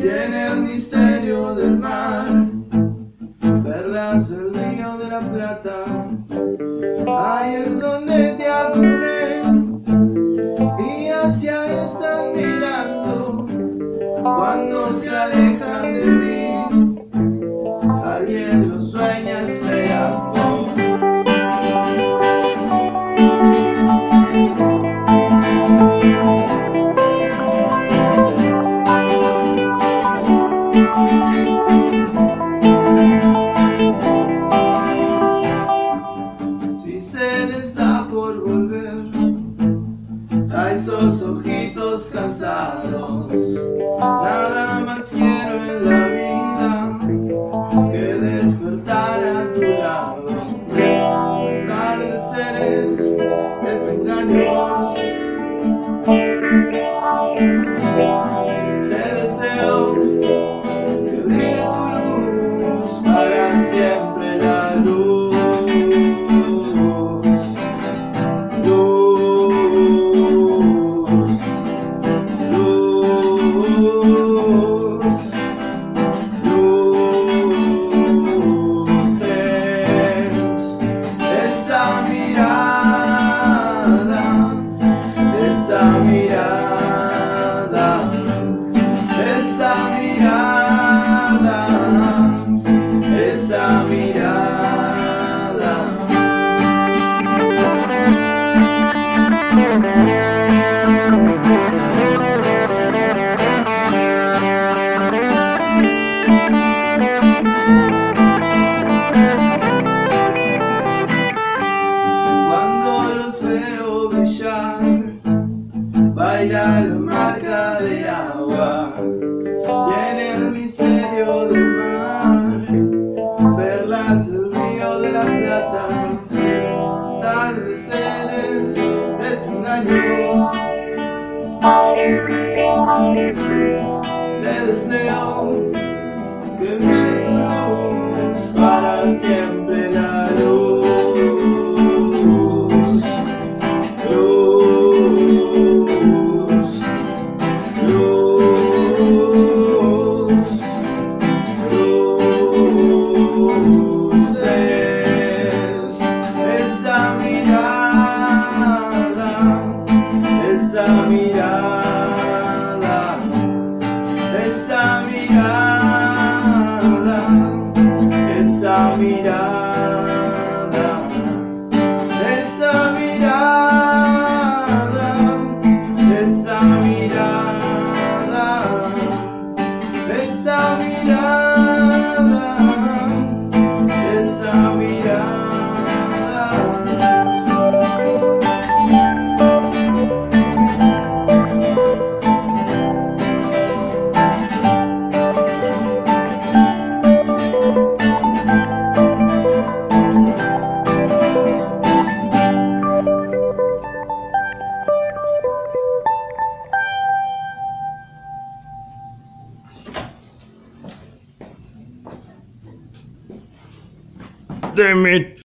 tiene el misterio del mar, perlas del río de la plata, ahí es donde te acuré y hacia ahí están mirando. Cuando se alejan de mí, alguien lo sueña house. Marca de agua, tiene el misterio del mar, perlas del río de la plata, atardeceres, desengaños. Le deseo que brille tu luz para siempre Damn it.